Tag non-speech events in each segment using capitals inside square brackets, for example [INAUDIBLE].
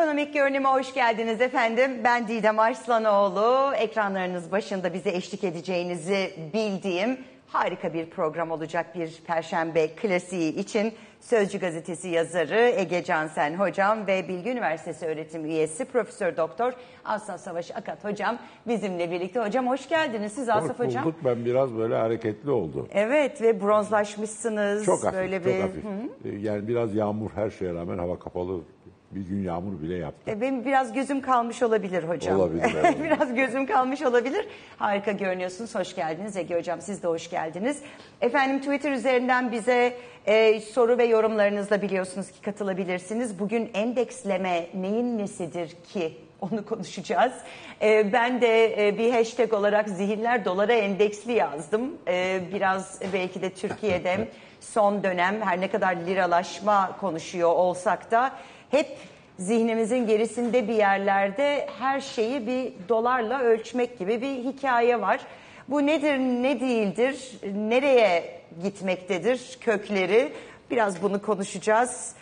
Ekonomik görünüme hoş geldiniz efendim. Ben Didem Arslanoğlu. Ekranlarınız başında bize eşlik edeceğinizi bildiğim harika bir program olacak bir Perşembe klasiği için. Sözcü gazetesi yazarı Ege Cansen hocam ve Bilgi Üniversitesi öğretim üyesi Profesör Doktor Aslan Savaş Akat hocam bizimle birlikte. Hocam hoş geldiniz siz Asaf Hoş hocam. bulduk. Ben biraz böyle hareketli oldu. Evet ve bronzlaşmışsınız. Çok hafif, böyle çok bir... hafif. Yani biraz yağmur her şeye rağmen hava kapalı. Bir gün yağmur bile yaptı. E, Benim biraz gözüm kalmış olabilir hocam. Olabilir, [LAUGHS] evet. biraz gözüm kalmış olabilir. Harika görünüyorsunuz. Hoş geldiniz Ege Hocam. Siz de hoş geldiniz. Efendim Twitter üzerinden bize e, soru ve yorumlarınızla biliyorsunuz ki katılabilirsiniz. Bugün endeksleme neyin nesidir ki? [LAUGHS] Onu konuşacağız. E, ben de e, bir hashtag olarak zihinler dolara endeksli yazdım. E, biraz belki de Türkiye'de [LAUGHS] son dönem her ne kadar liralaşma konuşuyor olsak da hep zihnimizin gerisinde bir yerlerde her şeyi bir dolarla ölçmek gibi bir hikaye var. Bu nedir, ne değildir, nereye gitmektedir kökleri? Biraz bunu konuşacağız.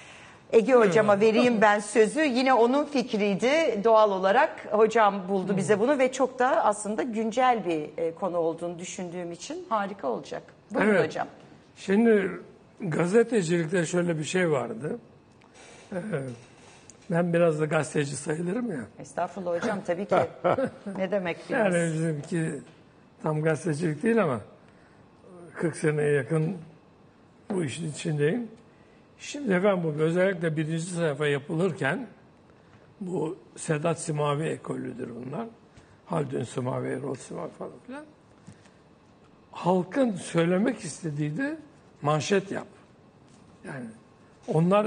Ege hocama vereyim ben sözü. Yine onun fikriydi doğal olarak. Hocam buldu bize bunu ve çok da aslında güncel bir e, konu olduğunu düşündüğüm için harika olacak. Buyurun Evet. hocam. Şimdi gazetecilikte şöyle bir şey vardı. Ben biraz da gazeteci sayılırım ya. Estağfurullah hocam tabii ki. ne demek [LAUGHS] biraz? Yani bizimki tam gazetecilik değil ama 40 seneye yakın bu işin içindeyim. Şimdi efendim bu özellikle birinci sayfa yapılırken bu Sedat Simavi ekolüdür bunlar. Haldun Simavi, Erol Simavi falan filan. Halkın söylemek istediği de manşet yap. Yani onlar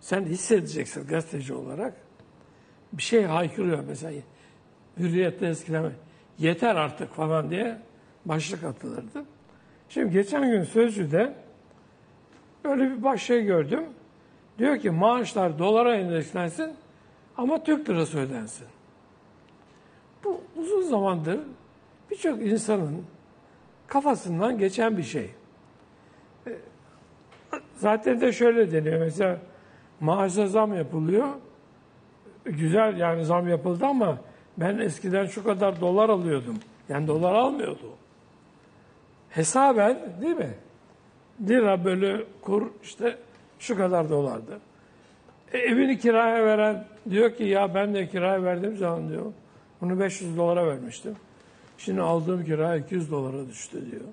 sen hissedeceksin gazeteci olarak. Bir şey haykırıyor mesela. Hürriyette eskiden yeter artık falan diye başlık atılırdı. Şimdi geçen gün Sözcü'de böyle bir başlığı gördüm. Diyor ki maaşlar dolara endekslensin ama Türk lirası ödensin. Bu uzun zamandır birçok insanın kafasından geçen bir şey. E, Zaten de şöyle deniyor mesela maaşa zam yapılıyor. Güzel yani zam yapıldı ama ben eskiden şu kadar dolar alıyordum. Yani dolar almıyordu. Hesaben değil mi? Lira bölü kur işte şu kadar dolardı. E, evini kiraya veren diyor ki ya ben de kiraya verdiğim zaman diyor bunu 500 dolara vermiştim. Şimdi aldığım kira 200 dolara düştü diyor.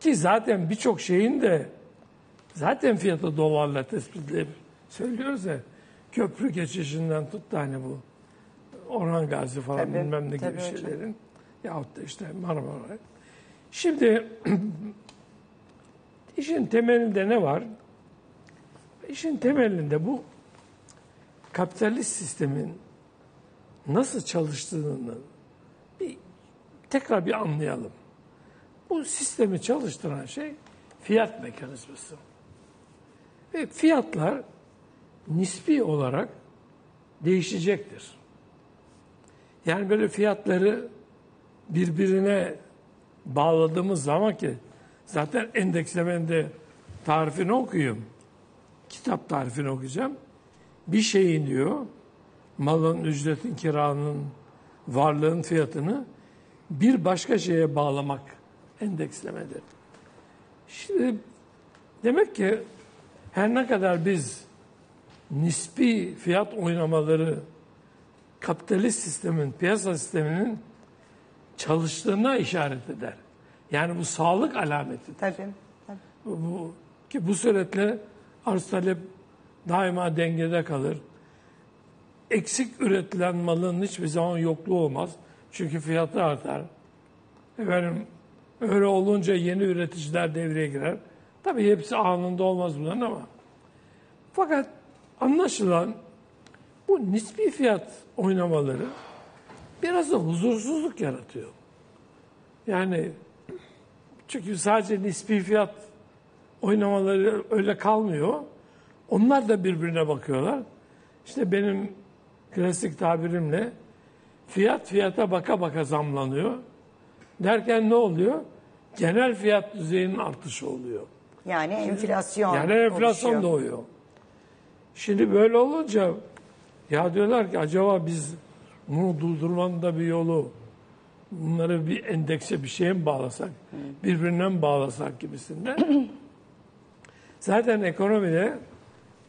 Ki zaten birçok şeyin de zaten fiyatı dolarla tespit edilip söylüyoruz ya köprü geçişinden tut da hani bu Orhan Gazi falan Tabii, bilmem ne gibi hocam. şeylerin yahut da işte Marmara. Şimdi [CLEARS THROAT] işin temelinde ne var? İşin temelinde bu kapitalist sistemin nasıl çalıştığını bir tekrar bir anlayalım. Bu sistemi çalıştıran şey fiyat mekanizması. Ve fiyatlar nispi olarak değişecektir. Yani böyle fiyatları birbirine bağladığımız zaman ki zaten endekslemenin de tarifini okuyayım. Kitap tarifini okuyacağım. Bir şeyin diyor malın, ücretin, kiranın, varlığın fiyatını bir başka şeye bağlamak endekslemedir. Şimdi demek ki her ne kadar biz nispi fiyat oynamaları kapitalist sistemin, piyasa sisteminin çalıştığına işaret eder. Yani bu sağlık alameti. Tabii. tabii. Bu, bu- ki bu suretle arz talep daima dengede kalır. Eksik üretilen malın hiçbir zaman yokluğu olmaz. Çünkü fiyatı artar. Efendim öyle olunca yeni üreticiler devreye girer. Tabii hepsi anında olmaz bunların ama. Fakat anlaşılan bu nispi fiyat oynamaları biraz da huzursuzluk yaratıyor. Yani çünkü sadece nispi fiyat oynamaları öyle kalmıyor. Onlar da birbirine bakıyorlar. İşte benim klasik tabirimle fiyat fiyata baka baka zamlanıyor. Derken ne oluyor? Genel fiyat düzeyinin artışı oluyor. Yani enflasyon Yani enflasyon oluşuyor. doğuyor. Şimdi böyle olunca ya diyorlar ki acaba biz bunu durdurmanın da bir yolu bunları bir endekse bir şeye mi bağlasak, birbirine mi bağlasak gibisinden. [CLEARS THROAT] Zaten ekonomide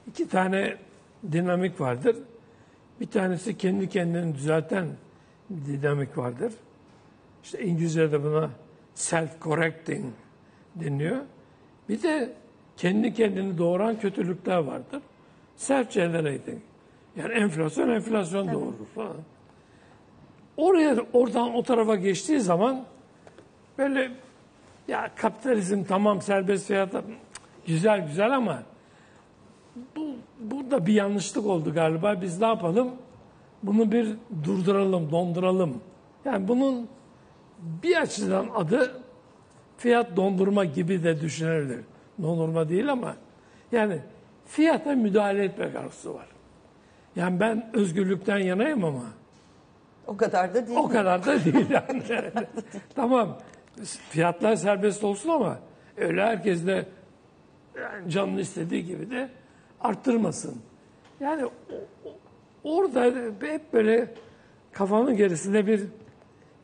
iki tane dinamik vardır. Bir tanesi kendi kendini düzelten dinamik vardır. İşte İngilizce'de buna self-correcting deniyor. Bir de kendi kendini doğuran kötülükler vardır. Self-generating. Yani enflasyon enflasyon doğurur falan. Oraya oradan o tarafa geçtiği zaman böyle ya kapitalizm tamam serbest fiyata güzel güzel ama bu burada bir yanlışlık oldu galiba. Biz ne yapalım? Bunu bir durduralım, donduralım. Yani bunun bir açıdan adı fiyat dondurma gibi de düşünülebilir. Dondurma değil ama yani fiyata müdahale etmek arzusu var. Yani ben özgürlükten yanayım ama O kadar da değil. o kadar da değil yani. [LAUGHS] tamam fiyatlar serbest olsun ama öyle herkes de yani canlı istediği gibi de arttırmasın. Yani orada hep böyle kafanın gerisinde bir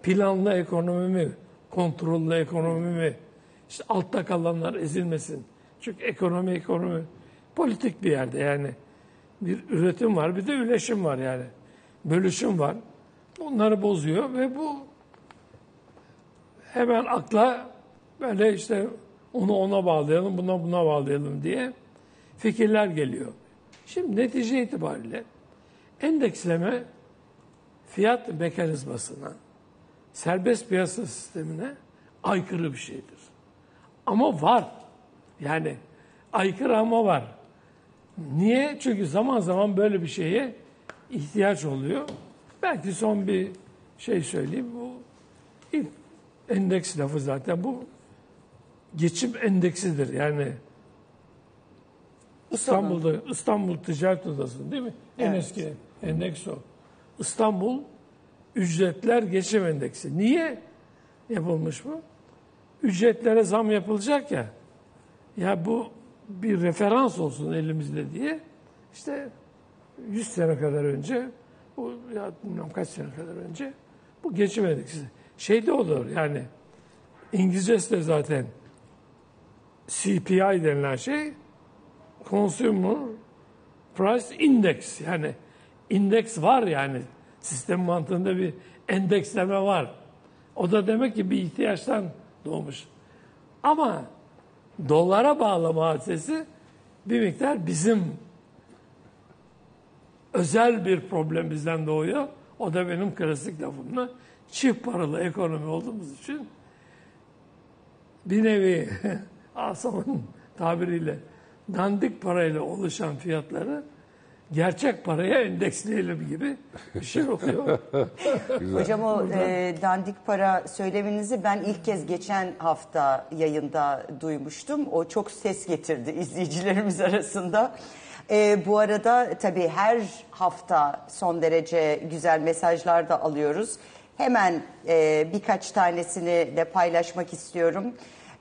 planlı ekonomi mi, kontrollü ekonomi mi, işte altta kalanlar ezilmesin. Çünkü ekonomi ekonomi politik bir yerde yani bir üretim var bir de üleşim var yani. Bölüşüm var. Bunları bozuyor ve bu hemen akla böyle işte onu ona bağlayalım, buna buna bağlayalım diye fikirler geliyor. Şimdi netice itibariyle endeksleme fiyat mekanizmasına, serbest piyasa sistemine aykırı bir şeydir. Ama var. Yani aykırı ama var. Niye? Çünkü zaman zaman böyle bir şeye ihtiyaç oluyor. Belki son bir şey söyleyeyim. Bu ilk endeks lafı zaten bu geçim endeksidir. Yani İstanbul'da İstanbul Ticaret Odası değil mi? En Evet. eski endeks o. İstanbul Ücretler Geçim Endeksi. Niye yapılmış bu? Ücretlere zam yapılacak ya. Ya bu bir referans olsun elimizde diye. İşte 100 sene kadar önce bu ya bilmem kaç sene kadar önce bu geçim endeksi. Şey de olur yani İngilizcesi de zaten CPI denilen şey Consumer Price Index yani indeks var yani sistem mantığında bir endeksleme var. O da demek ki bir ihtiyaçtan doğmuş. Ama dolara bağlama hadisesi bir miktar bizim özel bir problem bizden doğuyor. O da benim klasik lafımla çift paralı ekonomi olduğumuz için bir nevi [LAUGHS] Asam'ın tabiriyle dandik parayla oluşan fiyatları gerçek paraya endeksleyelim gibi bir şey oluyor. [LAUGHS] Hocam o e, dandik para söyleminizi ben ilk kez geçen hafta yayında duymuştum. O çok ses getirdi izleyicilerimiz [LAUGHS] arasında. E, bu arada tabii her hafta son derece güzel mesajlar da alıyoruz. Hemen e, birkaç tanesini de paylaşmak istiyorum.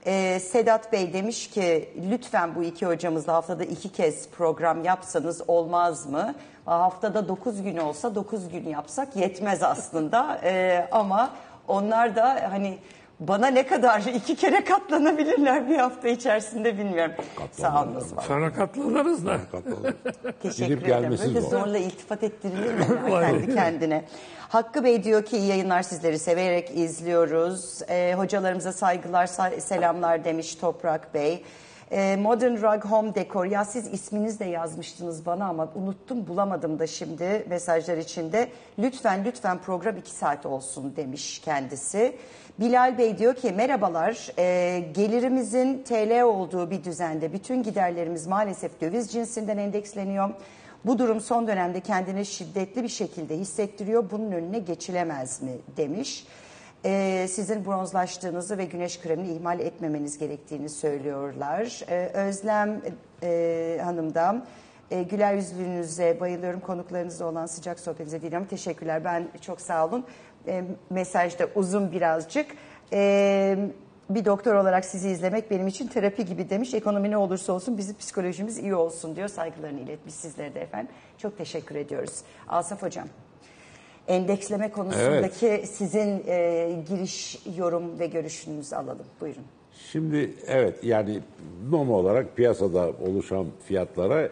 E, Sedat Bey demiş ki lütfen bu iki hocamızla haftada iki kez program yapsanız olmaz mı? Haftada 9 gün olsa 9 gün yapsak yetmez aslında [LAUGHS] E, ama onlar da hani bana ne kadar [LAUGHS] iki kere katlanabilirler bir hafta içerisinde bilmiyorum. Sağ olun. Osman. Sana katlanırız da. Teşekkür Gidip ederim. Böyle zorla iltifat ettirilir mi kendi kendine? Hakkı Bey diyor ki iyi yayınlar sizleri severek izliyoruz. Ee, hocalarımıza saygılar, sa- selamlar demiş Toprak Bey. Ee, Modern Rug Home Decor. Ya siz isminiz de yazmıştınız bana ama unuttum bulamadım da şimdi mesajlar içinde. Lütfen lütfen program iki saat olsun demiş kendisi. Bilal Bey diyor ki merhabalar e, gelirimizin TL olduğu bir düzende bütün giderlerimiz maalesef döviz cinsinden endeksleniyor. Bu durum son dönemde kendini şiddetli bir şekilde hissettiriyor. Bunun önüne geçilemez mi demiş. E, sizin bronzlaştığınızı ve güneş kremini ihmal etmemeniz gerektiğini söylüyorlar. E, Özlem e, Hanım'dan e, güler yüzlüğünüze bayılıyorum. Konuklarınızla olan sıcak sohbetinize diliyorum. Teşekkürler. Ben çok sağ olun. E, mesaj da uzun birazcık. E, bir doktor olarak sizi izlemek benim için terapi gibi demiş. Ekonomi ne olursa olsun bizim psikolojimiz iyi olsun diyor. Saygılarını iletmiş sizlere de efendim. Çok teşekkür ediyoruz. Asaf Hocam. Endeksleme konusundaki sizin e, giriş, yorum ve görüşünüzü alalım. Buyurun. Şimdi evet yani normal olarak piyasada oluşan fiyatlara e,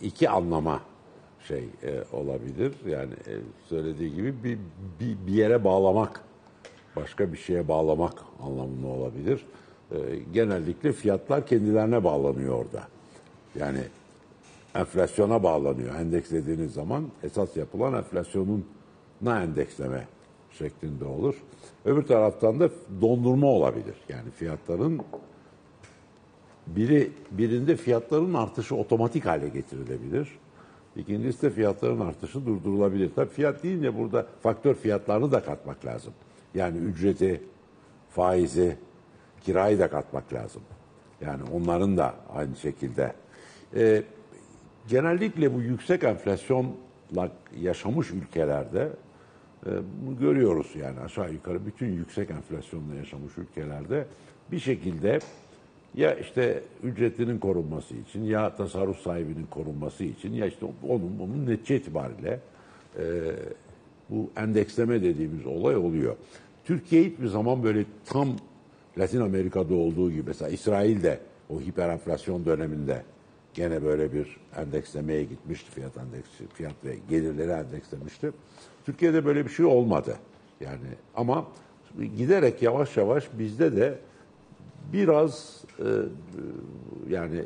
iki anlama şey e, olabilir. Yani e, söylediği gibi bir, bir, bir yere bağlamak, başka bir şeye bağlamak anlamında olabilir. E, genellikle fiyatlar kendilerine bağlanıyor orada. Yani enflasyona bağlanıyor. Endekslediğiniz zaman esas yapılan enflasyonuna endeksleme şeklinde olur. Öbür taraftan da dondurma olabilir. Yani fiyatların biri birinde fiyatların artışı otomatik hale getirilebilir. İkincisi de fiyatların artışı durdurulabilir. Tabii fiyat deyince burada faktör fiyatlarını da katmak lazım. Yani ücreti, faizi, kirayı da katmak lazım. Yani onların da aynı şekilde. Ee, genellikle bu yüksek enflasyonla yaşamış ülkelerde e, görüyoruz yani aşağı yukarı bütün yüksek enflasyonla yaşamış ülkelerde bir şekilde ya işte ücretinin korunması için ya tasarruf sahibinin korunması için ya işte onun bunun netice itibariyle e, bu endeksleme dediğimiz olay oluyor. Türkiye hiçbir zaman böyle tam Latin Amerika'da olduğu gibi mesela İsrail'de o hiperenflasyon döneminde gene böyle bir endekslemeye gitmişti fiyat endeksi, fiyat ve gelirleri endekslemişti. Türkiye'de böyle bir şey olmadı. Yani ama giderek yavaş yavaş bizde de biraz e, yani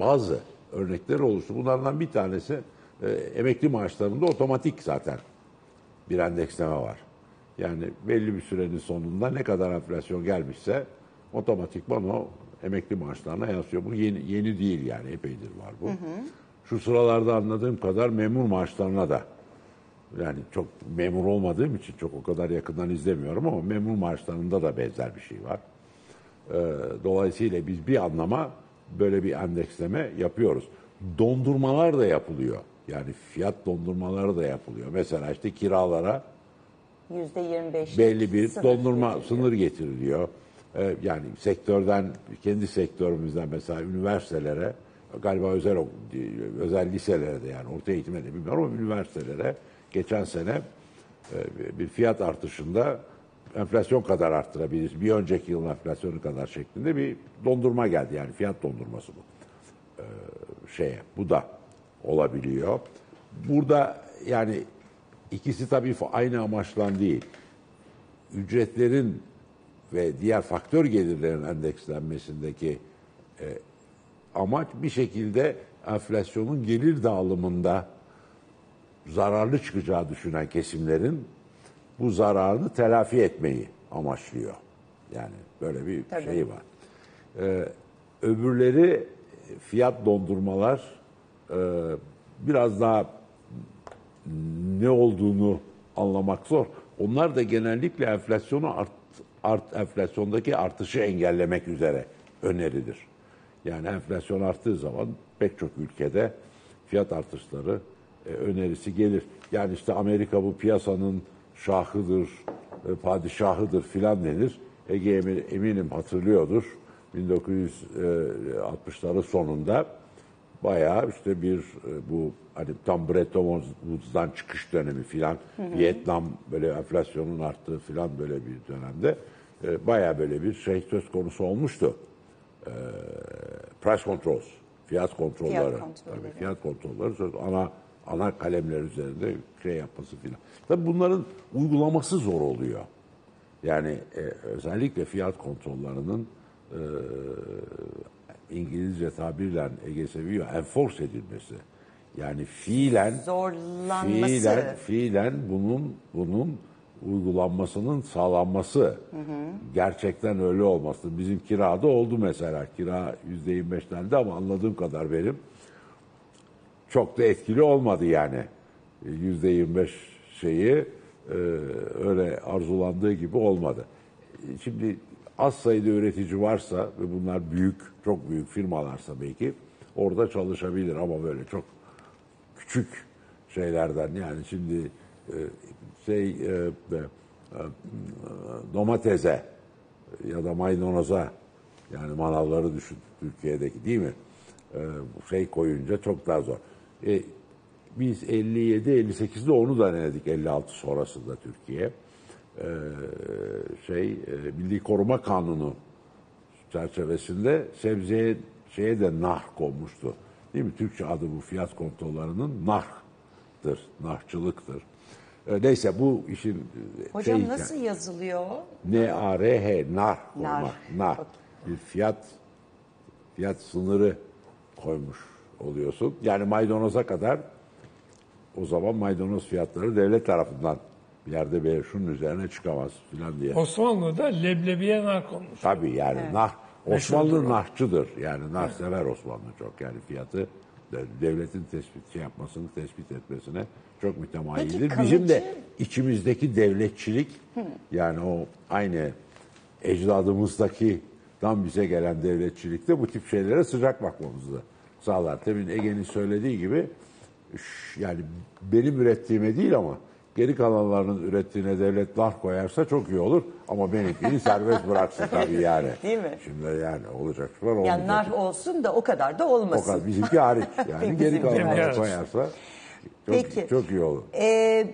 bazı örnekler oluştu. Bunlardan bir tanesi e, emekli maaşlarında otomatik zaten bir endeksleme var. Yani belli bir sürenin sonunda ne kadar enflasyon gelmişse otomatikman o emekli maaşlarına yansıyor. Bu yeni, yeni değil yani epeydir var bu. Hı hı. Şu sıralarda anladığım kadar memur maaşlarına da yani çok memur olmadığım için çok o kadar yakından izlemiyorum ama memur maaşlarında da benzer bir şey var. Ee, dolayısıyla biz bir anlama böyle bir endeksleme yapıyoruz. Dondurmalar da yapılıyor. Yani fiyat dondurmaları da yapılıyor. Mesela işte kiralara %25 belli bir sınır dondurma getiriliyor. sınır getiriliyor. Ee, yani sektörden kendi sektörümüzden mesela üniversitelere galiba özel özel liselere de yani orta eğitime de bilmiyorum ama üniversitelere geçen sene e, bir fiyat artışında enflasyon kadar arttırabiliriz. Bir önceki yılın enflasyonu kadar şeklinde bir dondurma geldi yani fiyat dondurması bu. Ee, şeye bu da olabiliyor. Burada yani ikisi tabii aynı amaçlan değil. Ücretlerin ve diğer faktör gelirlerin endekslenmesindeki e, amaç bir şekilde enflasyonun gelir dağılımında zararlı çıkacağı düşünen kesimlerin bu zararını telafi etmeyi amaçlıyor. Yani böyle bir Tabii. şey var. Ee, öbürleri fiyat dondurmalar e, biraz daha ne olduğunu anlamak zor. Onlar da genellikle enflasyonu art, art enflasyondaki artışı engellemek üzere önerilir. Yani enflasyon arttığı zaman pek çok ülkede fiyat artışları e, önerisi gelir. Yani işte Amerika bu piyasanın şahıdır, e, padişahıdır filan denir. Ege emin- eminim hatırlıyordur. 1960'ların sonunda bayağı işte bir e, bu hani tam Bretton Woods'dan çıkış dönemi filan Vietnam böyle enflasyonun arttığı filan böyle bir dönemde e, bayağı böyle bir şey söz konusu olmuştu. E, price controls, fiyat kontrolleri. Fiyat kontrolleri. Tabii fiyat kontrolleri söz ana ana kalemler üzerinde şey yapması filan. Tabii bunların uygulaması zor oluyor. Yani e, özellikle fiyat kontrollerinin e, İngilizce tabirle Ege seviyor enforce edilmesi. Yani fiilen Zorlanması. fiilen fiilen bunun bunun uygulanmasının sağlanması gerçekten öyle olması. Bizim kirada oldu mesela. Kira yüzde 25'lendi ama anladığım kadar benim çok da etkili olmadı yani. Yüzde 25 şeyi e, öyle arzulandığı gibi olmadı. Şimdi az sayıda üretici varsa ve bunlar büyük, çok büyük firmalarsa belki orada çalışabilir ama böyle çok küçük şeylerden yani şimdi e, şey e, e, domatese ya da maydanoza yani manavları düşün Türkiye'deki değil mi? Şey koyunca çok daha zor. E, biz 57-58'de onu da denedik 56 sonrasında Türkiye. Ee, şey e, Milli Koruma Kanunu çerçevesinde sebzeye şeye de nar konmuştu. Değil mi? Türkçe adı bu fiyat kontrollerinin narhtır, narhçılıktır. Ee, neyse bu işin e, Hocam şey- nasıl yazılıyor? N-A-R-H, nar Nar. koymak, nar. Bir fiyat fiyat sınırı koymuş oluyorsun. Yani maydanoza kadar o zaman maydanoz fiyatları devlet tarafından yerde bir şunun üzerine çıkamaz filan diye. Osmanlı'da leblebiye nar konmuş. Tabii yani nar Osmanlı narçıdır. Yani nar sever Osmanlı çok. Yani fiyatı de- devletin tespit şey yapmasını tespit etmesine çok mütemayildir. Peki Bizim de içimizdeki devletçilik yani o aynı ecdadımızdaki dan bize gelen devletçilikte bu tip şeylere sıcak bakmamızı sağlar. Tabii Ege'nin söylediği gibi yani benim ürettiğime değil ama geri kalanlarının ürettiğine devlet nar koyarsa çok iyi olur. Ama benimkini serbest bıraksın tabii [LAUGHS] yani. Değil mi? Şimdi yani olacak var olmayacak. Yani nar olsun da o kadar da o olmasın. kadar bizimki hariç. [LAUGHS] Yani geri kalanları koyarsa çok, Peki. çok iyi olur. Ee,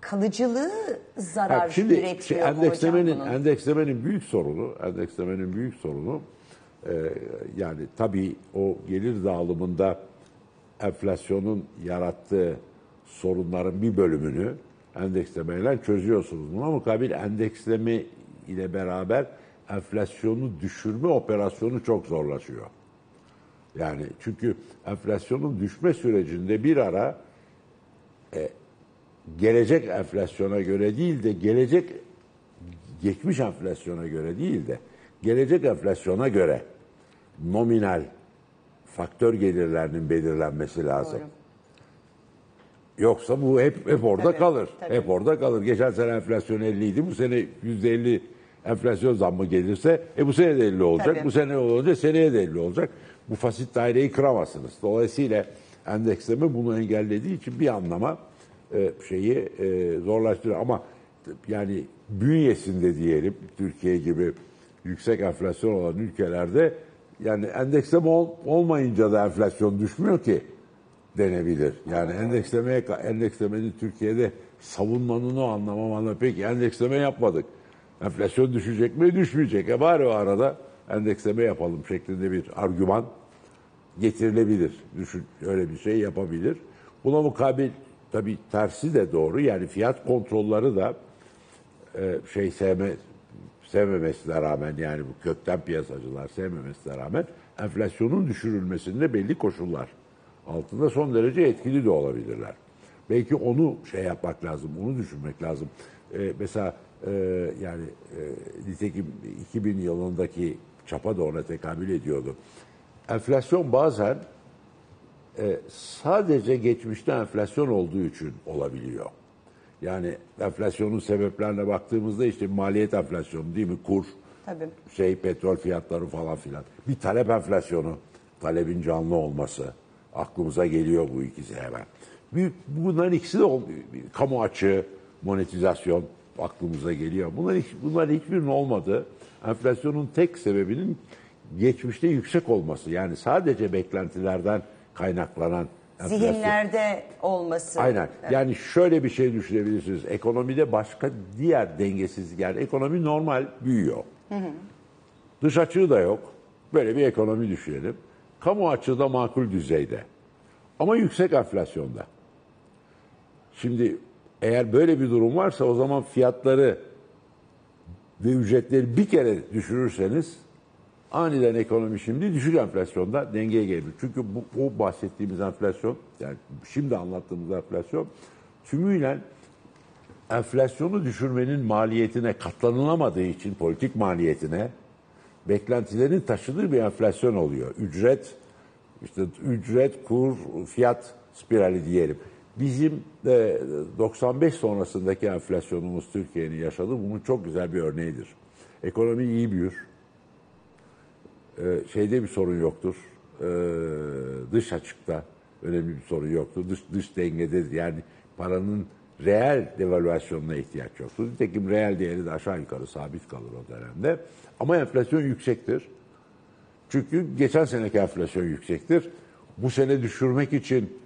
kalıcılığı zarar Ha, şimdi üretiyor şey, mu hocam endekslemenin bunun? endekslemenin büyük sorunu, endekslemenin büyük sorunu e, yani tabii o gelir dağılımında enflasyonun yarattığı sorunların bir bölümünü endekslemeyle çözüyorsunuz. Buna mukabil endeksleme ile beraber enflasyonu düşürme operasyonu çok zorlaşıyor. Yani çünkü enflasyonun düşme sürecinde bir ara gelecek enflasyona göre değil de gelecek geçmiş enflasyona göre değil de gelecek enflasyona göre nominal faktör gelirlerinin belirlenmesi lazım. Doğru. Yoksa bu hep hep orada Tabii, kalır. tabii. Hep orada kalır. Geçen sene enflasyon 50 idi. Bu sene %50 enflasyon zammı gelirse e bu sene de 50 olacak. Tabii. Bu sene olunca seneye de 50 olacak. Bu fasit daireyi kıramazsınız. Dolayısıyla endeksleme bunu engellediği için bir anlama e, şeyi e, zorlaştırıyor. Ama yani bünyesinde diyelim Türkiye gibi yüksek enflasyon olan ülkelerde yani endeksleme ol- olmayınca da enflasyon düşmüyor ki denebilir. Yani endekslemeye endekslemenin Türkiye'de savunmanın o anlamam anlamı. Peki endeksleme yapmadık. Enflasyon düşecek mi? Düşmeyecek. E bari o arada endeksleme yapalım şeklinde bir argüman getirilebilir. Düşün, öyle bir şey yapabilir. Buna mukabil tabii tersi de doğru. Yani fiyat kontrolleri da e, şey sevme, sevmemesine rağmen yani bu kökten piyasacılar sevmemesine rağmen enflasyonun düşürülmesinde belli koşullar altında son derece etkili de olabilirler. Belki onu şey yapmak lazım, onu düşünmek lazım. E, mesela e, yani e, nitekim 2000 yılındaki çapa da ona tekabül ediyordu. Enflasyon bazen e, sadece geçmişte enflasyon olduğu için olabiliyor. Yani enflasyonun sebeplerine baktığımızda işte maliyet enflasyonu değil mi? Kur, Tabii. şey petrol fiyatları falan filan. Bir talep enflasyonu, talebin canlı olması aklımıza geliyor bu ikisi hemen. Bir, bunların ikisi de ol- bir kamu açığı, monetizasyon aklımıza geliyor. Bunlar hiç, bunların hiçbirinin olmadığı enflasyonun tek sebebinin geçmişte yüksek olması. Yani sadece beklentilerden kaynaklanan enflasyon. Zihinlerde olması. Aynen. Yani şöyle bir şey düşünebilirsiniz. Ekonomide başka diğer dengesizlik yani ekonomi normal büyüyor. Dış açığı da yok. Böyle bir ekonomi düşünelim. Kamu açığı da makul düzeyde. Ama yüksek enflasyonda. Şimdi eğer böyle bir durum varsa o zaman fiyatları ve ücretleri bir kere düşürürseniz aniden ekonomi şimdi düşük enflasyonda dengeye gelir. Çünkü bu o bahsettiğimiz enflasyon yani şimdi anlattığımız enflasyon tümüyle enflasyonu düşürmenin maliyetine katlanılamadığı için politik maliyetine beklentilerin taşıdığı bir enflasyon oluyor. Ücret işte ücret, kur, fiyat spirali diyelim. Bizim e, 95 sonrasındaki enflasyonumuz Türkiye'nin yaşadığı bunun çok güzel bir örneğidir. Ekonomi iyi büyür. E, şeyde bir sorun yoktur. E, dış açıkta önemli bir sorun yoktur. Dış dış dengede yani paranın reel devalüasyonuna ihtiyaç yoktur. Nitekim reel değeri de aşağı yukarı sabit kalır o dönemde. Ama enflasyon yüksektir. Çünkü geçen seneki enflasyon yüksektir. Bu sene düşürmek için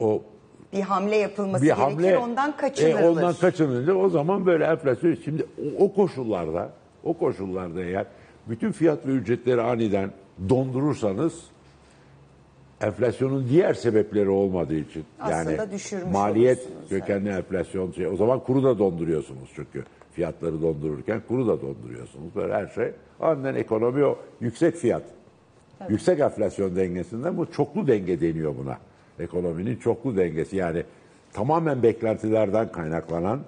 o Bir hamle yapılması bir gerekir hamle ondan kaçınılır. E, ondan kaçınılır. O zaman böyle enflasyon şimdi o, o koşullarda o koşullarda eğer bütün fiyat ve ücretleri aniden dondurursanız enflasyonun diğer sebepleri olmadığı için Aslında yani düşürmüş maliyet kökenli enflasyon şey, o zaman kuru da donduruyorsunuz çünkü fiyatları dondururken kuru da donduruyorsunuz böyle her şey aniden ekonomi o yüksek fiyat yüksek enflasyon dengesinden bu çoklu denge deniyor buna ekonominin çoklu dengesi yani tamamen beklentilerden kaynaklanan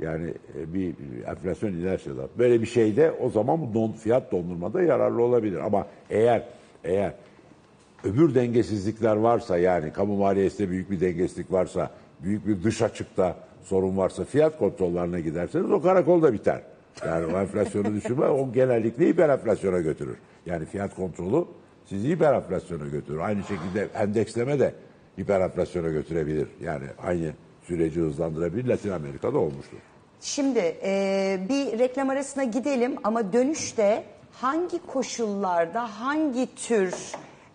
yani e, bir enflasyon inersyada. Böyle bir şeyde o zaman bu don, fiyat dondurmada yararlı olabilir. Ama eğer eğer öbür dengesizlikler varsa yani kamu maliyesinde büyük bir dengesizlik varsa, büyük bir dış açıkta sorun varsa fiyat kontrollerine giderseniz o karakolda biter. Yani o enflasyonu düşürme o genellikle hiper enflasyona götürür. Yani fiyat kontrolü sizi hiper enflasyona götürür. Aynı şekilde endeksleme de hiper enflasyona götürebilir. Yani aynı süreci hızlandırabilir. Latin Amerika'da olmuştur. Şimdi e, bir reklam arasına gidelim ama dönüşte hangi koşullarda hangi tür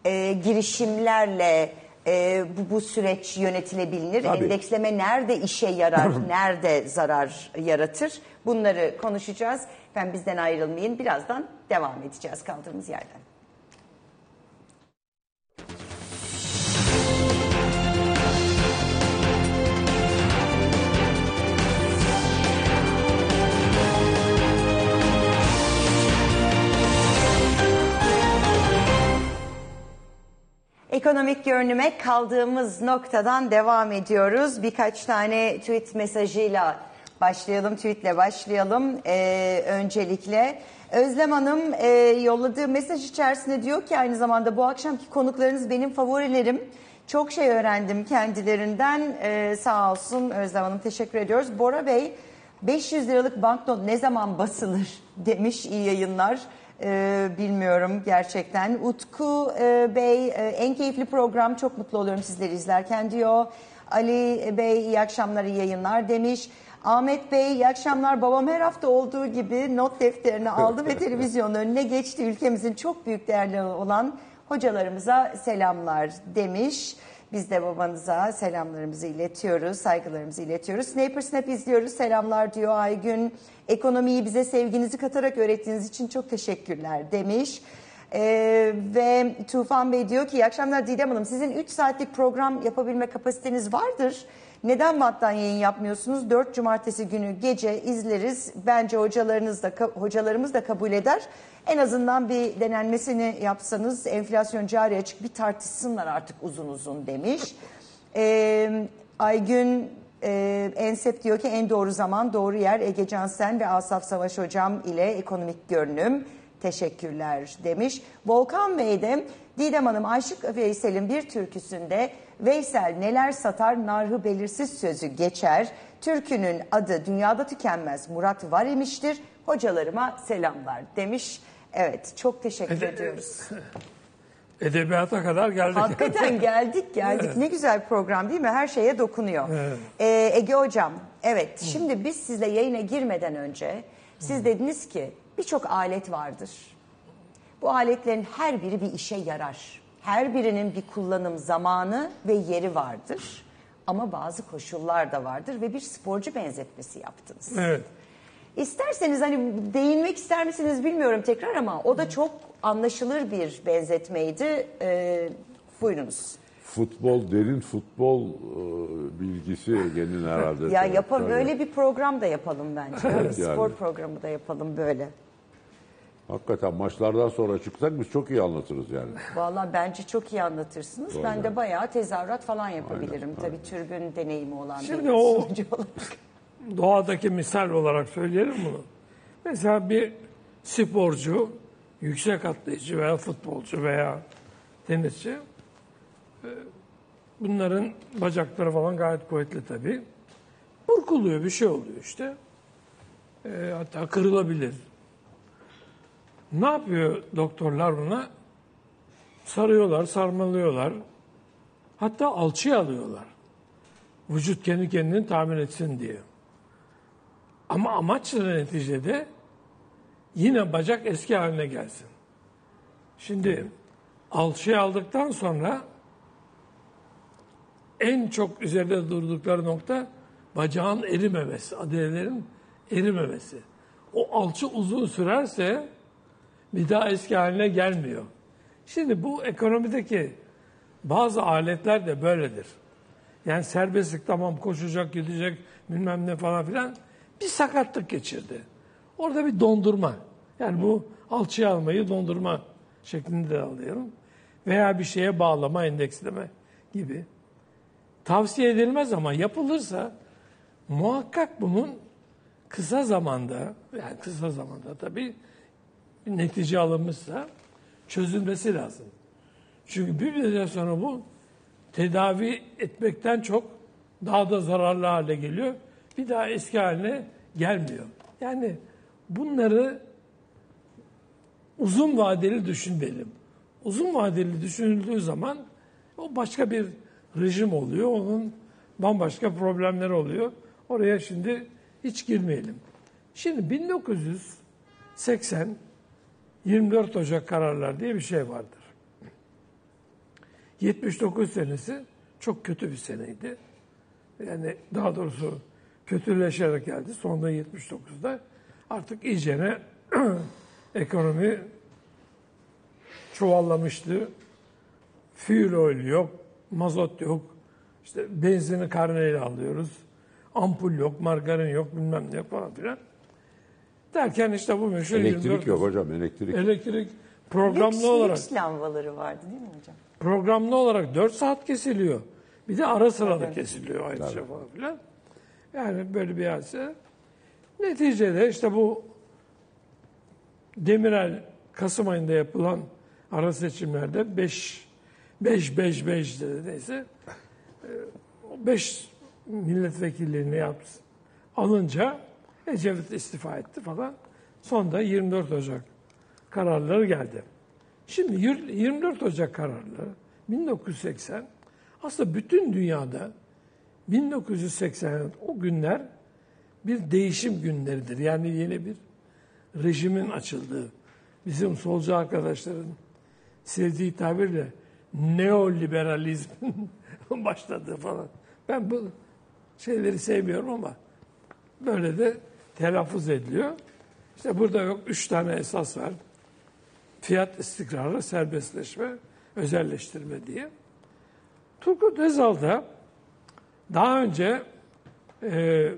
e, girişimlerle e, bu, bu süreç yönetilebilir? Tabii. Endeksleme nerede işe yarar, [LAUGHS] nerede zarar yaratır? Bunları konuşacağız. Ben bizden ayrılmayın. Birazdan devam edeceğiz kaldığımız yerden. Ekonomik görünüme kaldığımız noktadan devam ediyoruz. Birkaç tane tweet mesajıyla başlayalım, tweetle başlayalım ee, öncelikle. Özlem Hanım e, yolladığı mesaj içerisinde diyor ki aynı zamanda bu akşamki konuklarınız benim favorilerim. Çok şey öğrendim kendilerinden. Ee, sağ olsun Özlem Hanım teşekkür ediyoruz. Bora Bey 500 liralık banknot ne zaman basılır [LAUGHS] demiş iyi yayınlar. Ee, bilmiyorum gerçekten. Utku e, Bey e, en keyifli program çok mutlu oluyorum sizleri izlerken diyor. Ali Bey iyi akşamlar iyi yayınlar demiş. Ahmet Bey iyi akşamlar babam her hafta olduğu gibi not defterini aldı ve [LAUGHS] televizyonun önüne geçti. Ülkemizin çok büyük değerli olan hocalarımıza selamlar demiş. Biz de babanıza selamlarımızı iletiyoruz, saygılarımızı iletiyoruz. Sniper Snap izliyoruz, selamlar diyor Aygün. Ekonomiyi bize sevginizi katarak öğrettiğiniz için çok teşekkürler demiş. Ee, ve Tufan Bey diyor ki iyi akşamlar Didem Hanım sizin 3 saatlik program yapabilme kapasiteniz vardır. Neden mattan yayın yapmıyorsunuz? 4 cumartesi günü gece izleriz. Bence hocalarınız da hocalarımız da kabul eder. En azından bir denenmesini yapsanız enflasyon cari açık bir tartışsınlar artık uzun uzun demiş. Ee, Aygün e, Ensep diyor ki en doğru zaman doğru yer Ege Cansen ve Asaf Savaş hocam ile ekonomik görünüm. Teşekkürler demiş. Volkan Bey de Didem Hanım Aşık Veysel'in bir türküsünde Veysel neler satar narhı belirsiz sözü geçer. Türkünün adı dünyada tükenmez Murat var imiştir. Hocalarıma selamlar demiş. Evet çok teşekkür Ede- ediyoruz. [LAUGHS] Edebiyata kadar geldik. Hakikaten [LAUGHS] geldik geldik. Ne güzel program değil mi? Her şeye dokunuyor. Evet. Ee, Ege Hocam, evet şimdi biz sizle yayına girmeden önce siz dediniz ki birçok alet vardır. Bu aletlerin her biri bir işe yarar. Her birinin bir kullanım zamanı ve yeri vardır. Ama bazı koşullar da vardır ve bir sporcu benzetmesi yaptınız. Evet. İsterseniz hani değinmek ister misiniz bilmiyorum tekrar ama o da çok anlaşılır bir benzetmeydi. Ee, buyurunuz. Futbol, derin futbol e, bilgisi Ege'nin herhalde. Ya tabii. böyle bir program da yapalım bence. Evet, bir yani. spor programı da yapalım böyle. Hakikaten maçlardan sonra çıksak biz çok iyi anlatırız yani. Vallahi bence çok iyi anlatırsınız. Ben de bayağı tezahürat falan yapabilirim. Tabii türbün deneyimi olan Şimdi bir o- sunucu olarak. [LAUGHS] Doğadaki misal olarak söyleyelim bunu. Mesela bir sporcu, yüksek atlayıcı veya futbolcu veya tenisçi e, bunların bacakları falan gayet kuvvetli tabii. Burkuluyor bir şey oluyor işte. E, hatta kırılabilir. Ne yapıyor doktorlar buna? Sarıyorlar, sarmalıyorlar. Hatta alçıya alıyorlar. vücut kendi kendini tamir etsin diye. Ama amaç da neticede yine bacak eski haline gelsin. Şimdi alçıyı aldıktan sonra en çok üzerinde durdukları nokta bacağın erimemesi, adelelerin erimemesi. O alçı uzun sürerse bir daha eski haline gelmiyor. Şimdi bu ekonomideki bazı aletler de böyledir. Yani serbestlik tamam koşacak, gidecek bilmem ne falan filan bir sakatlık geçirdi. Orada bir dondurma. Yani bu alçıya almayı dondurma şeklinde de alıyorum. Veya bir şeye bağlama, endeksleme gibi. Tavsiye edilmez ama yapılırsa muhakkak bunun kısa zamanda, yani kısa zamanda tabii bir netice alınmışsa çözülmesi lazım. Çünkü bir müddet sonra bu tedavi etmekten çok daha da zararlı hale geliyor. Bir daha eski haline gelmiyor. Yani bunları uzun vadeli düşünmeyelim. Uzun vadeli düşünüldüğü zaman o başka bir rejim oluyor. Onun bambaşka problemleri oluyor. Oraya şimdi hiç girmeyelim. Şimdi 1980 24 Ocak kararlar diye bir şey vardır. 79 senesi çok kötü bir seneydi. Yani daha doğrusu kötüleşerek geldi. Sonunda 79'da artık iyicene [CLEARS THROAT] ekonomi çuvallamıştı. Fuel oil yok, mazot yok. İşte benzini karneyle alıyoruz. Ampul yok, margarin yok, bilmem ne falan filan. Derken işte bu meşhur Elektrik 24 yok hocam elektrik. Elektrik programlı lüks, olarak lüks lambaları vardı değil mi hocam? programlı olarak 4 saat kesiliyor. Bir de ara sıra da kesiliyor ayrıca falan filan. Yani böyle bir hadise. Neticede işte bu Demirel Kasım ayında yapılan ara seçimlerde 5 5 5 5 dedi neyse. 5 milletvekilliğini yaptı. Alınca Ecevit istifa etti falan. Sonunda 24 Ocak kararları geldi. Şimdi 24 Ocak kararları 1980 aslında bütün dünyada 1980 o günler bir değişim günleridir. Yani yeni bir rejimin açıldığı, bizim solcu arkadaşların sevdiği tabirle neoliberalizmin [LAUGHS] başladığı falan. Ben bu şeyleri sevmiyorum ama böyle de telaffuz ediliyor. İşte burada yok üç tane esas var. Fiyat istikrarı, serbestleşme, özelleştirme diye. Turgut Özal da daha önce e,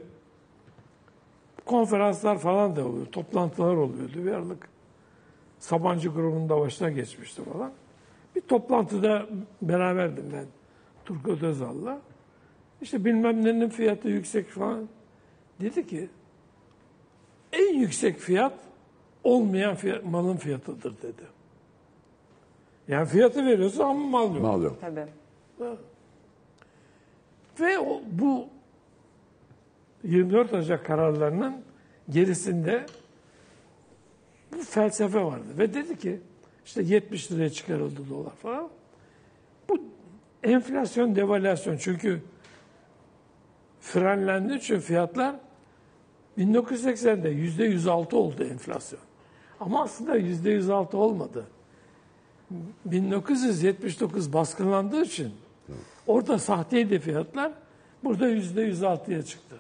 konferanslar falan da oluyor, toplantılar oluyordu. Bir aralık Sabancı grubunun da başına geçmişti falan. Bir toplantıda beraberdim ben Turgut Özal'la. İşte bilmem nenin fiyatı yüksek falan. Dedi ki en yüksek fiyat olmayan fiyat, malın fiyatıdır dedi. Yani fiyatı veriyorsun ama mal yok. Mal yok. Tabii. Ve o, bu 24 Ocak kararlarının gerisinde bu felsefe vardı. Ve dedi ki işte 70 liraya çıkarıldı dolar falan. Bu enflasyon, devalüasyon çünkü frenlendi çünkü fiyatlar 1980'de yüzde 106 oldu enflasyon. Ama aslında yüzde 106 olmadı. 1979 baskılandığı için orada sahteydi fiyatlar. Burada yüzde 106'ya çıktı.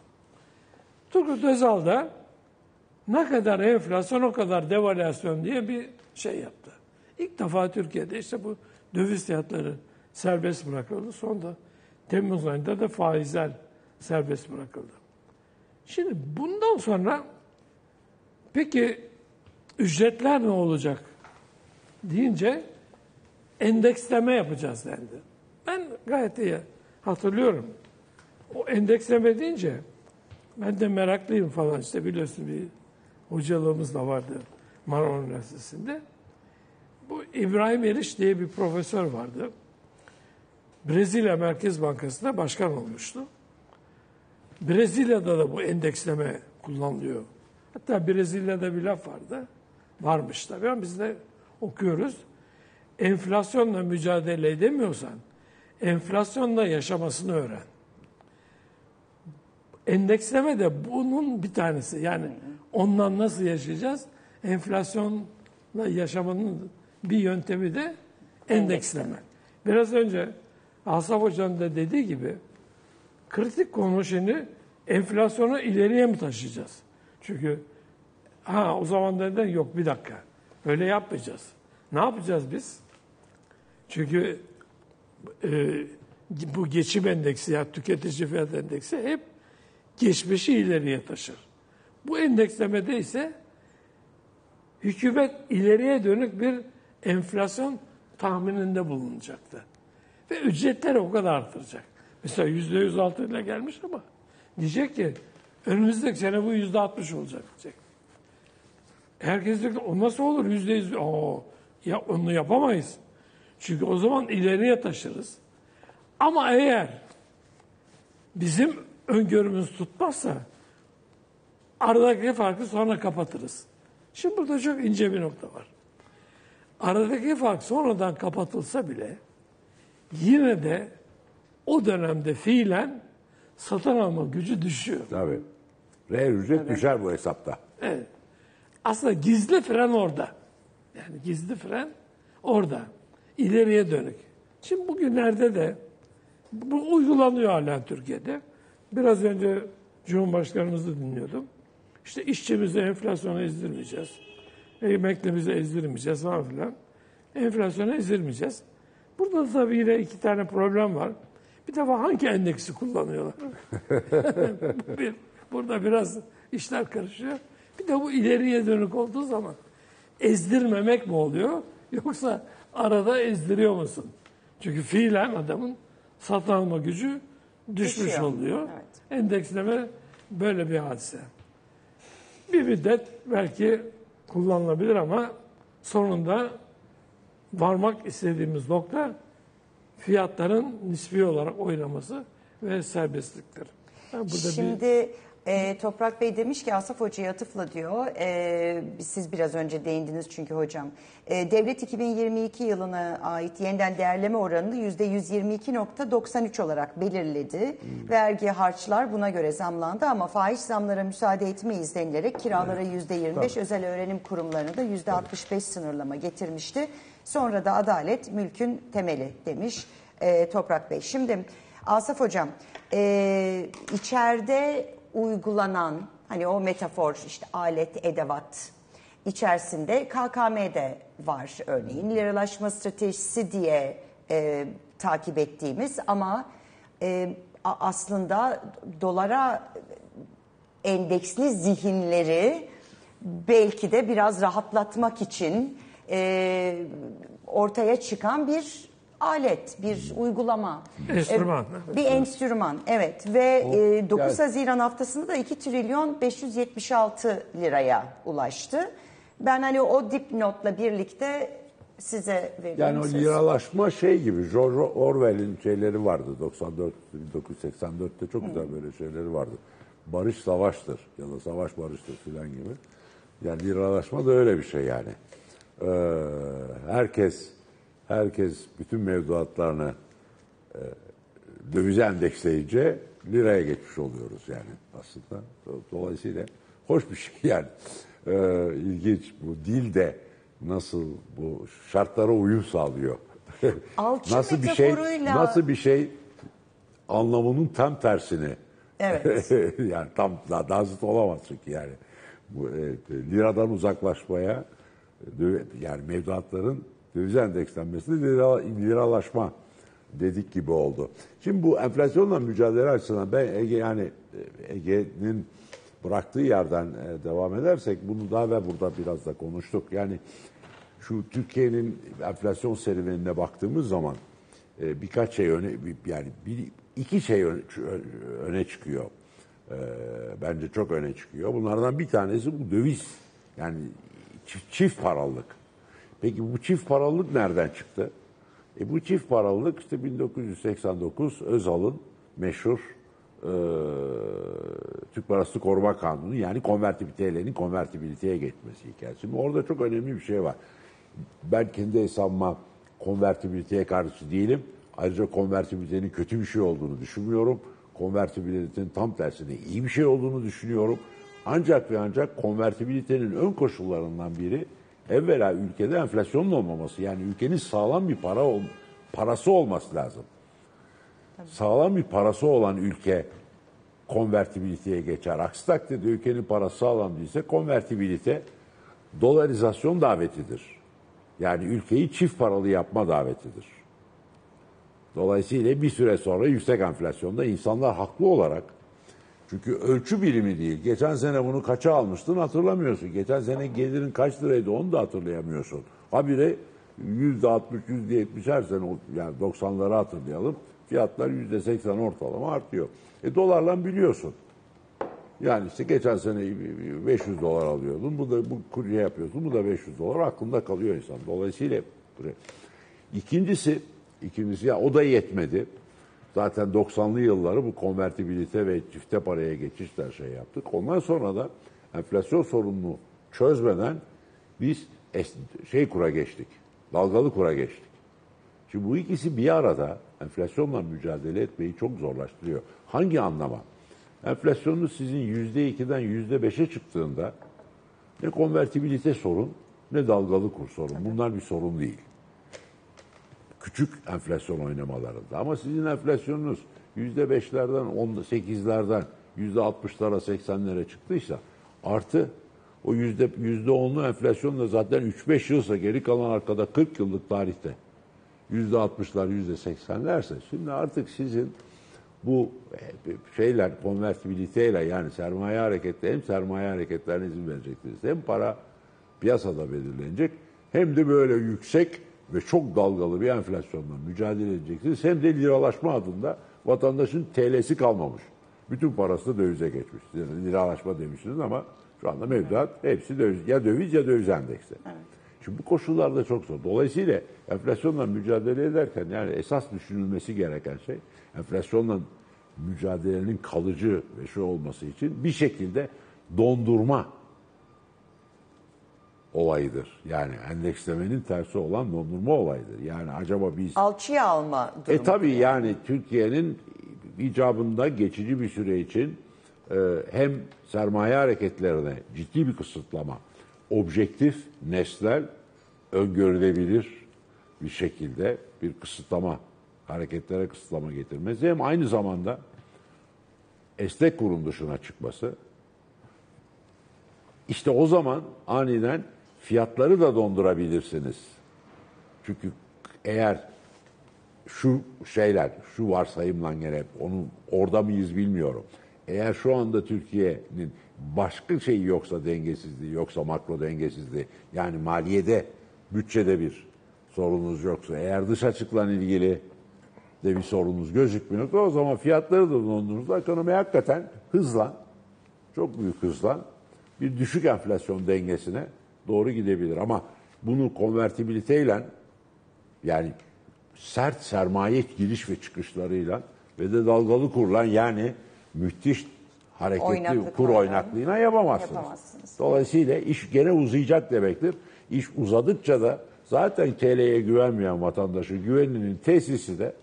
Turgut Özal da ne kadar enflasyon o kadar devalüasyon diye bir şey yaptı. İlk defa Türkiye'de işte bu döviz fiyatları serbest bırakıldı. Sonra Temmuz ayında da faizler serbest bırakıldı. Şimdi bundan sonra peki ücretler ne olacak deyince endeksleme yapacağız dendi. Ben gayet iyi hatırlıyorum. O endeksleme deyince ben de meraklıyım falan işte biliyorsun bir hocalığımız da vardı Marmara Üniversitesi'nde. Bu İbrahim Eriş diye bir profesör vardı. Brezilya Merkez Bankası'nda başkan olmuştu. Brezilya'da da bu endeksleme kullanılıyor. Hatta Brezilya'da bir laf vardı. Varmış tabii ama biz de okuyoruz. Enflasyonla mücadele edemiyorsan enflasyonla yaşamasını öğren. Endeksleme de bunun bir tanesi. Yani ondan nasıl yaşayacağız? Enflasyonla yaşamanın bir yöntemi de endeksleme. Biraz önce Asaf Hoca'nın da dediği gibi kritik konu şimdi enflasyonu ileriye mi taşıyacağız? Çünkü ha o zaman neden yok bir dakika. Öyle yapmayacağız. Ne yapacağız biz? Çünkü e, bu geçim endeksi ya tüketici fiyat endeksi hep geçmişi ileriye taşır. Bu endekslemede ise hükümet ileriye dönük bir enflasyon tahmininde bulunacaktı. Ve ücretler o kadar artıracak. Mesela yüzde yüz altıyla gelmiş ama diyecek ki önümüzdeki sene bu yüzde altmış olacak diyecek. Herkes ki o nasıl olur yüzde yüz? Ya onu yapamayız. Çünkü o zaman ileriye taşırız. Ama eğer bizim öngörümüz tutmazsa aradaki farkı sonra kapatırız. Şimdi burada çok ince bir nokta var. Aradaki fark sonradan kapatılsa bile yine de o dönemde fiilen satın alma gücü düşüyor. Tabii. Reel ücret düşer bu hesapta. Evet. Aslında gizli fren orada. Yani gizli fren orada. İleriye dönük. Şimdi bugünlerde de bu uygulanıyor hala Türkiye'de. Biraz önce Cumhurbaşkanımızı dinliyordum. İşte işçimizi enflasyona ezdirmeyeceğiz. Emeklimizi ezdirmeyeceğiz falan filan. Enflasyona ezdirmeyeceğiz. Burada da tabii yine iki tane problem var. Bir defa hangi endeksi kullanıyorlar? Bu [LAUGHS] bir, burada biraz işler karışıyor. Bir de bu ileriye dönük olduğu zaman ezdirmemek mi oluyor? Yoksa arada ezdiriyor musun? Çünkü fiilen adamın satın alma gücü düşmüş Düşüyor. oluyor. Evet. Endeksleme böyle bir hadise. Bir müddet belki kullanılabilir ama sonunda varmak istediğimiz nokta fiyatların nispi olarak oynaması ve serbestliktir. Yani burada bir Şimdi e, Toprak Bey demiş ki Asaf Hoca'ya atıfla diyor. E, siz biraz önce değindiniz çünkü hocam. E, devlet 2022 yılına ait yeniden değerleme oranını %122.93 olarak belirledi. Vergi harçlar buna göre zamlandı ama faiz zamlara müsaade etmeyiz denilerek kiralara %25 özel öğrenim kurumlarına da %65 sınırlama getirmişti. Sonra da adalet mülkün temeli demiş e, Toprak Bey. Şimdi Asaf Hocam e, içeride uygulanan hani o metafor işte alet edevat içerisinde KKM'de var örneğin liralaşma stratejisi diye e, takip ettiğimiz ama e, aslında dolara endeksli zihinleri belki de biraz rahatlatmak için e, ortaya çıkan bir alet, bir uygulama. Enstrüman. E, bir enstrüman, evet. Ve e, 9 yani- Haziran haftasında da 2 trilyon 576 liraya ulaştı. Ben hani o dipnotla birlikte size vereyim Yani o sözü. liralaşma şey gibi George Orwell'in şeyleri vardı 94 1984'te çok güzel böyle şeyleri vardı. Barış savaştır ya da savaş barıştır filan gibi. Yani liralaşma da öyle bir şey yani. Ee, herkes herkes bütün mevduatlarını e, dövize endeksleyince liraya geçmiş oluyoruz yani aslında. Dolayısıyla hoş bir şey [LAUGHS] yani. Ee, ilginç bu dil de nasıl bu şartlara uyum sağlıyor. [LAUGHS] Alçı nasıl bir şey nasıl bir şey anlamının tam tersini. Evet. [LAUGHS] yani tam daha, zıt olamaz çünkü yani. Bu, e, liradan uzaklaşmaya yani mevduatların döviz endekslenmesinde lira, liralaşma dedik gibi oldu. Şimdi bu enflasyonla mücadele açısından ben Ege yani e, Ege'nin bıraktığı yerden e, devam edersek bunu daha ve burada biraz da konuştuk. Yani şu Türkiye'nin enflasyon serüvenine baktığımız zaman e, birkaç şey öne yani bir iki şey öne, öne çıkıyor. Bence çok öne çıkıyor. Bunlardan bir tanesi bu döviz. Yani çift, çift paralılık. Peki bu çift paralılık nereden çıktı? E bu çift paralılık işte 1989 Özal'ın meşhur e, Türk Parası Koruma Kanunu yani konvertibilitenin konvertibiliteye geçmesi hikayesi. Şimdi orada çok önemli bir şey var. Ben kendi hesabıma konvertibiliteye karşı değilim. Ayrıca konvertibilitenin kötü bir şey olduğunu düşünmüyorum. konvertibilitenin tam tersine iyi bir şey olduğunu düşünüyorum. Ancak ve ancak konvertibilitenin ön koşullarından biri evvela ülkede enflasyonun olmaması. Yani ülkenin sağlam bir para ol, parası olması lazım. Sağlam bir parası olan ülke konvertibiliteye geçer. Aksi takdirde ülkenin parası sağlam değilse konvertibilite dolarizasyon davetidir. Yani ülkeyi çift paralı yapma davetidir. Dolayısıyla bir süre sonra yüksek enflasyonda insanlar haklı olarak çünkü ölçü birimi değil. Geçen sene bunu kaça almıştın hatırlamıyorsun. Geçen sene gelirin kaç liraydı onu da hatırlayamıyorsun. Habire yüzde altmış, yüzde yetmiş her sene yani 90'ları hatırlayalım. Fiyatlar yüzde seksen ortalama artıyor. E dolarla biliyorsun. Yani işte geçen sene 500 dolar alıyordun. Bu da bu kurye yapıyorsun. Bu da 500 dolar aklında kalıyor insan. Dolayısıyla ikincisi ikincisi ya o da yetmedi. Zaten 90'lı yılları bu konvertibilite ve çifte paraya geçişler şey yaptık. Ondan sonra da enflasyon sorununu çözmeden biz şey kura geçtik. Dalgalı kura geçtik. Şimdi bu ikisi bir arada enflasyonla mücadele etmeyi çok zorlaştırıyor. Hangi anlama? Enflasyonunuz sizin yüzde ikiden yüzde beşe çıktığında ne konvertibilite sorun ne dalgalı kur sorun. Bunlar bir sorun değil. Küçük enflasyon oynamalarında. Ama sizin enflasyonunuz yüzde beşlerden, on sekizlerden yüzde altmışlara, seksenlere çıktıysa artı o yüzde yüzde onlu enflasyonla zaten 3-5 yılsa geri kalan arkada 40 yıllık tarihte yüzde altmışlar, yüzde seksenlerse şimdi artık sizin bu e, şeyler konvertibiliteyle yani sermaye hareketi hem sermaye hareketlerine izin vereceksiniz. Hem para piyasada belirlenecek hem de böyle yüksek ve çok dalgalı bir enflasyonla mücadele edeceksiniz. Hem de liralaşma adında vatandaşın TL'si kalmamış. Bütün parası da dövize geçmiş. Yani liralaşma demişsiniz ama şu anda mevduat hepsi döviz, ya döviz ya döviz endeksi. Şimdi bu koşullarda çok zor. Dolayısıyla enflasyonla mücadele ederken yani esas düşünülmesi gereken şey enflasyonla mücadelenin kalıcı ve şu olması için bir şekilde dondurma olayıdır. Yani endekslemenin tersi olan dondurma olayıdır. Yani acaba biz Alçıya alma durumu. e tabii yani Türkiye'nin icabında geçici bir süre için e, hem sermaye hareketlerine ciddi bir kısıtlama, objektif, nesnel, öngörülebilir bir şekilde bir kısıtlama, hareketlere kısıtlama getirmesi hem aynı zamanda esnek kurun dışına çıkması. İşte o zaman aniden fiyatları da dondurabilirsiniz. Çünkü eğer şu şeyler, şu varsayımla gene onu orada mıyız bilmiyorum. Eğer şu anda Türkiye'nin başka şeyi yoksa dengesizliği, yoksa makro dengesizliği, yani maliyede, bütçede bir sorunuz yoksa, eğer dış açıkla ilgili de bir sorunuz gözükmüyorsa o zaman fiyatları da dondurduğunuzda ekonomi hakikaten hızla, çok büyük hızla bir düşük enflasyon dengesine doğru gidebilir. Ama bunu konvertibiliteyle yani sert sermaye giriş ve çıkışlarıyla ve de dalgalı kurla yani müthiş hareketli Oynaklık kur oynaklığına yapamazsınız. Yapamazsınız. Dolayısıyla iş gene uzayacak demektir. İş uzadıkça da zaten TL'ye güvenmeyen vatandaşın güveninin tesisi de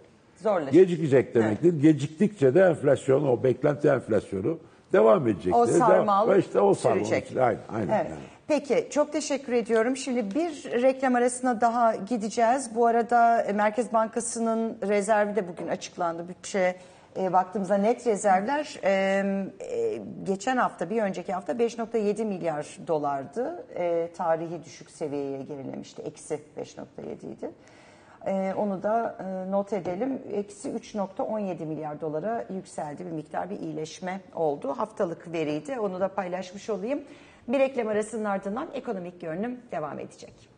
Zorlaşır. gecikecek demektir. Geciktikçe de enflasyon, o beklenti enflasyonu devam edecek. O sarmal işte o sarmal. sürecek. Aynen, aynen. Evet. yani. Peki çok teşekkür ediyorum. Şimdi bir reklam arasına daha gideceğiz. Bu arada e, Merkez Bankası'nın rezervi de bugün açıklandı. Bütçe e, baktığımızda net rezervler e, e, geçen hafta bir önceki hafta 5.7 milyar dolardı. E, tarihi düşük seviyeye gerilemişti. Eksi 5.7 idi. E, onu da e, not edelim. Eksi 3.17 milyar dolara yükseldi. Bir miktar bir iyileşme oldu. Haftalık veriydi. Onu da paylaşmış olayım. Bir reklam arasının ardından ekonomik görünüm devam edecek.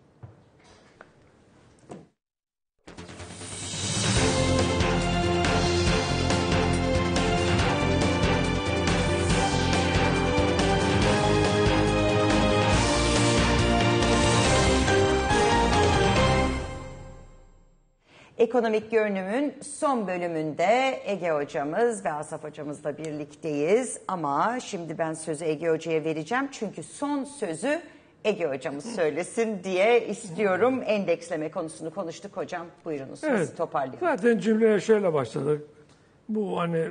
Ekonomik Görünüm'ün son bölümünde Ege hocamız ve Asaf hocamızla birlikteyiz. Ama şimdi ben sözü Ege hocaya vereceğim. Çünkü son sözü Ege hocamız söylesin diye istiyorum. Endeksleme konusunu konuştuk hocam. Buyurunuz Evet. toparlayın. Zaten cümleye şöyle başladık. Bu hani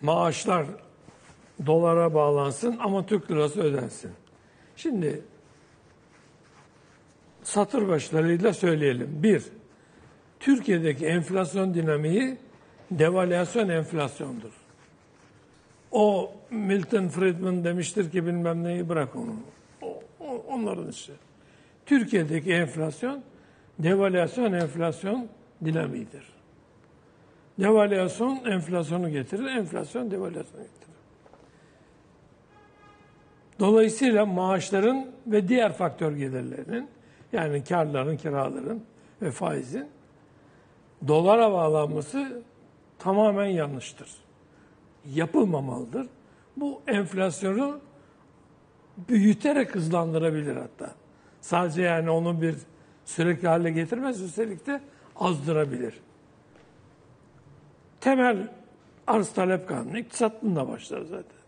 maaşlar dolara bağlansın ama Türk lirası ödensin. Şimdi satır başlarıyla söyleyelim. Bir, Türkiye'deki enflasyon dinamiği devalüasyon enflasyondur. O Milton Friedman demiştir ki bilmem neyi bırak onu. O, o- onların işi. Türkiye'deki enflasyon devalüasyon enflasyon dinamiğidir. Devalüasyon enflasyonu getirir, enflasyon devalüasyonu getirir. Dolayısıyla maaşların ve diğer faktör gelirlerinin yani karların, kiraların ve faizin dolara bağlanması tamamen yanlıştır. Yapılmamalıdır. Bu enflasyonu büyüterek hızlandırabilir hatta. Sadece yani onu bir sürekli hale getirmez, üstelik de azdırabilir. Temel arz talep kanunu iktisat bununla başlar zaten.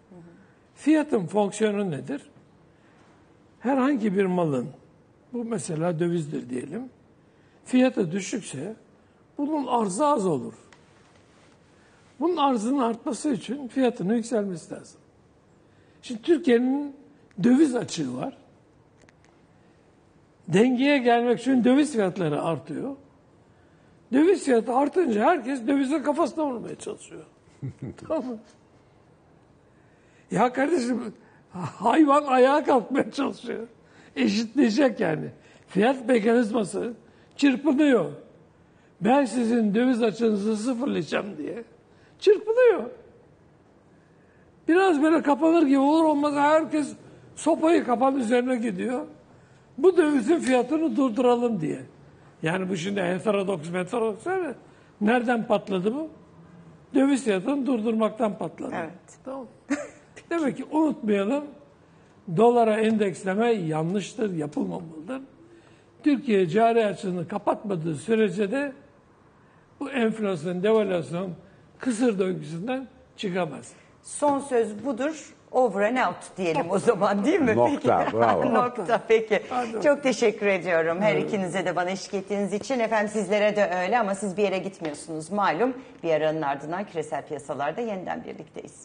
Fiyatın fonksiyonu nedir? Herhangi bir malın, bu mesela dövizdir diyelim, fiyatı düşükse bunun arzı az olur. Bunun arzının artması için fiyatının yükselmesi lazım. Şimdi Türkiye'nin döviz açığı var. Dengeye gelmek için döviz fiyatları artıyor. Döviz fiyatı artınca herkes dövize kafasına vurmaya çalışıyor. [LAUGHS] tamam mı? Ya kardeşim hayvan ayağa kalkmaya çalışıyor. Eşitleyecek yani. Fiyat mekanizması çırpınıyor. Ben sizin döviz açığınızı sıfırlayacağım diye. Çırpınıyor. Biraz böyle kapanır gibi olur olmaz herkes sopayı kapan üzerine gidiyor. Bu dövizin fiyatını durduralım diye. Yani bu şimdi heterodoks meterodoks nereden patladı bu? Döviz fiyatını durdurmaktan patladı. Evet. Tamam. [LAUGHS] Demek ki unutmayalım. Dolara endeksleme yanlıştır, yapılmamalıdır. Türkiye cari açığını kapatmadığı sürece de bu enflasyon, devalüasyon kısır döngüsünden çıkamaz. Son söz budur. Over and out diyelim o zaman değil mi? Nokta, Peki. bravo. [LAUGHS] Nokta peki. Hadi Çok teşekkür ediyorum her ikinize de bana eşlik ettiğiniz için. Efendim sizlere de öyle ama siz bir yere gitmiyorsunuz malum. Bir aranın ardından küresel piyasalarda yeniden birlikteyiz.